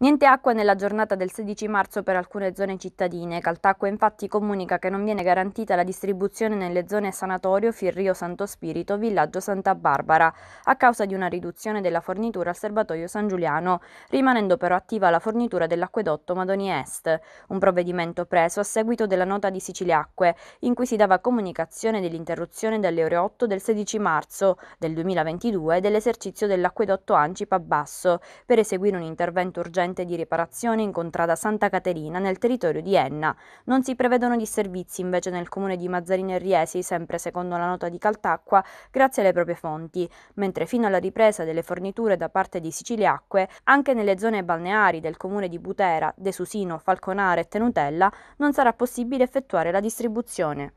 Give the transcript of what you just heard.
Niente acqua nella giornata del 16 marzo per alcune zone cittadine. Caltacqua infatti comunica che non viene garantita la distribuzione nelle zone Sanatorio, Firrio Santo Spirito, Villaggio Santa Barbara, a causa di una riduzione della fornitura al serbatoio San Giuliano, rimanendo però attiva la fornitura dell'acquedotto Madoni Est, un provvedimento preso a seguito della nota di Siciliacque, in cui si dava comunicazione dell'interruzione dalle ore 8 del 16 marzo del 2022 dell'esercizio dell'acquedotto Ancipa Basso per eseguire un intervento urgente urgente di riparazione in contrada Santa Caterina nel territorio di Enna. Non si prevedono disservizi invece nel comune di Mazzarino e Riesi, sempre secondo la nota di Caltacqua, grazie alle proprie fonti, mentre fino alla ripresa delle forniture da parte di Siciliacque, anche nelle zone balneari del comune di Butera, De Susino, Falconare e Tenutella non sarà possibile effettuare la distribuzione.